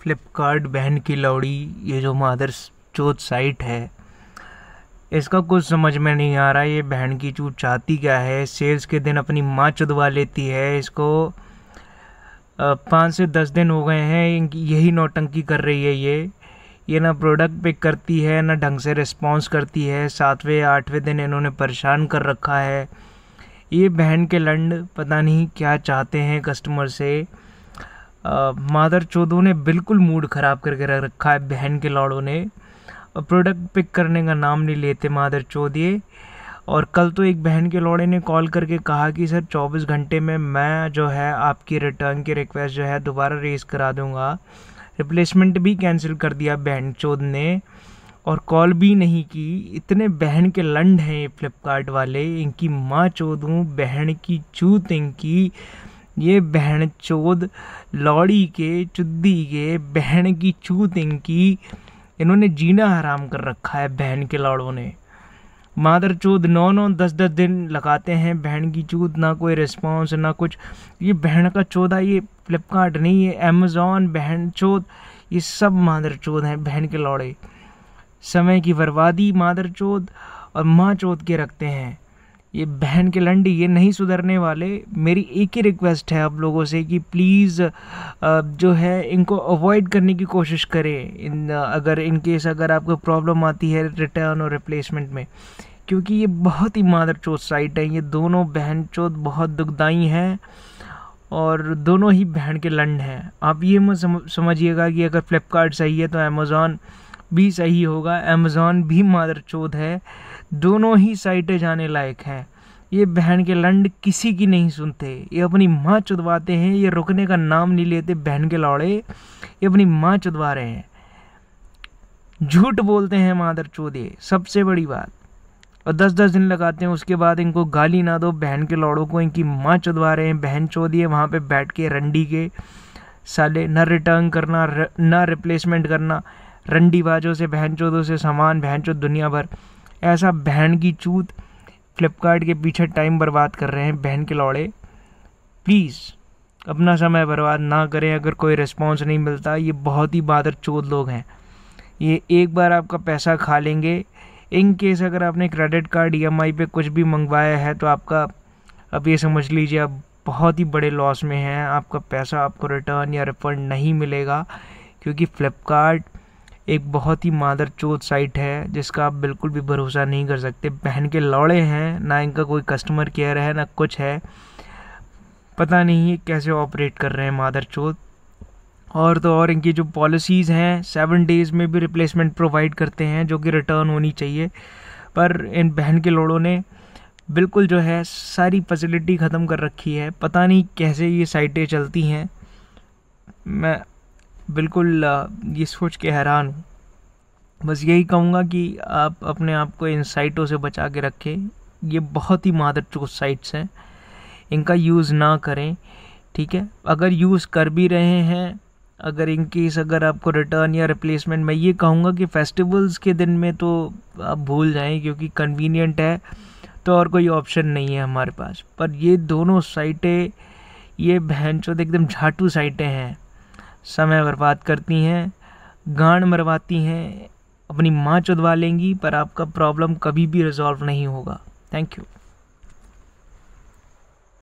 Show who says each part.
Speaker 1: फ्लिपकार्ट, बहन की लौड़ी, ये जो मादर चौथ साइट है, इसका कुछ समझ में नहीं आ रहा, ये बहन की चूत चाहती क्या है? सेल्स के दिन अपनी माँ चुदवा लेती है, इसको पाँच से दस दिन हो गए हैं यही नौटंकी कर रही है ये। ये ना प्रोडक्ट पिक करती है, ना ढंग से रिस्पॉन्स करती है, सातवें, आठवें दिन इन्होंने परेशान कर रखा है। ये बहन के लंड पता नहीं क्या चाहते हैं कस्टमर से। मादर चौधों ने बिल्कुल मूड ख़राब करके रख रखा है बहन के लौड़ों ने। प्रोडक्ट पिक करने का नाम नहीं लेते मादर चौधे और कल तो एक बहन के लौड़े ने कॉल करके कहा कि, सर 24 घंटे में मैं जो है आपकी रिटर्न की रिक्वेस्ट जो है दोबारा रेस करा दूँगा। रिप्लेसमेंट भी कैंसिल कर दिया बहन चौध ने। और कॉल भी नहीं की। इतने बहन के लंड हैं ये फ्लिपकार्ट वाले। इनकी माँ चौधूँ बहन की, चूत इनकी। ये बहन चौध लौड़ी के, चुद्दी के बहन की चूत इनकी इन्होंने जीना हराम कर रखा है बहन के लौड़ों ने। मादर चौथ नौ नौ दस दस दिन लगाते हैं बहन की चूत, ना कोई रिस्पॉन्स ना कुछ। ये बहन का चौदा ये फ्लिपकार्ट नहीं है अमेज़ोन बहन चौथ ये सब मादर चौथ हैं बहन के लौड़े। समय की बर्बादी मादर चौथ और माँ चौथ के रखते हैं। ये बहन के लंडी, ये नहीं सुधरने वाले। मेरी एक ही रिक्वेस्ट है आप लोगों से कि प्लीज़ जो है इनको अवॉइड करने की कोशिश करें। इन, अगर इन केस अगर आपको प्रॉब्लम आती है रिटर्न और रिप्लेसमेंट में। क्योंकि ये बहुत ही मादर चौथ साइट है। ये दोनों बहन चौथ बहुत दुखदाई हैं और दोनों ही बहन के लंड हैं। आप ये मत समझिएगा कि अगर फ्लिपकार्ट सही है तो अमेज़ोन भी सही होगा अमेज़ोन भी मादर चौथ है, दोनों ही साइटें जाने लायक हैं। ये बहन के लंड किसी की नहीं सुनते। ये अपनी माँ चुदवाते हैं, ये रुकने का नाम नहीं लेते बहन के लौड़े। ये अपनी माँ चुदवा रहे हैं। झूठ बोलते हैं मादर चौधे सबसे बड़ी बात। और दस दस दिन लगाते हैं, उसके बाद इनको गाली ना दो, बहन के लौड़ों को इनकी माँ चुदवा रहे हैं। बहन चौधरी वहाँ पे बैठ के रंडी के साले, न रिटर्न करना, न रिप्लेसमेंट करना। रंडी बाजों से बहन चौधों से सामान बहन चौध दुनिया भर। ऐसा बहन की चूत फ्लिपकार्ट के पीछे टाइम बर्बाद कर रहे हैं, बहन के लौड़े। प्लीज़, अपना समय बर्बाद ना करें, अगर कोई रिस्पॉन्स नहीं मिलता, ये बहुत ही बादर चोद लोग हैं। ये एक बार आपका पैसा खा लेंगे। इन केस अगर आपने क्रेडिट कार्ड ई पे कुछ भी मंगवाया है तो आपका, अब ये समझ लीजिए, आप बहुत ही बड़े लॉस में हैं। आपका पैसा आपको रिटर्न या रिफंड नहीं मिलेगा, क्योंकि फ़्लिपकार्ट एक बहुत ही मादर चौथ साइट है, जिसका आप बिल्कुल भी भरोसा नहीं कर सकते। बहन के लौड़े हैं, ना इनका कोई कस्टमर केयर है, ना कुछ है। पता नहीं कैसे ऑपरेट कर रहे हैं मादर चौथ और तो और इनकी जो पॉलिसीज़ हैं सेवन डेज़ में भी रिप्लेसमेंट प्रोवाइड करते हैं, जो कि रिटर्न होनी चाहिए। पर इन बहन के लोड़ों ने बिल्कुल जो है, सारी फैसिलिटी ख़त्म कर रखी है। पता नहीं कैसे ये साइटें चलती हैं। मैं बिल्कुल ये सोच के हैरान हूँ। बस यही कहूँगा कि आप अपने आप को इन साइटों से बचा के रखें। ये बहुत ही मादर चोट साइट्स हैं। इनका यूज़ ना करें, ठीक है? अगर यूज़ कर भी रहे हैं, अगर इन केस अगर आपको रिटर्न या रिप्लेसमेंट, मैं ये कहूँगा कि फेस्टिवल्स के दिन में तो आप भूल जाएँ क्योंकि कन्वीनियंट है तो और कोई ऑप्शन नहीं है हमारे पास। पर ये दोनों साइटें, ये चौथ एकदम झाटू साइटें हैं। समय बर्बाद करती हैं, गांड मरवाती हैं, अपनी माँ चुदवा लेंगी, पर आपका प्रॉब्लम कभी भी रिजॉल्व नहीं होगा। Thank you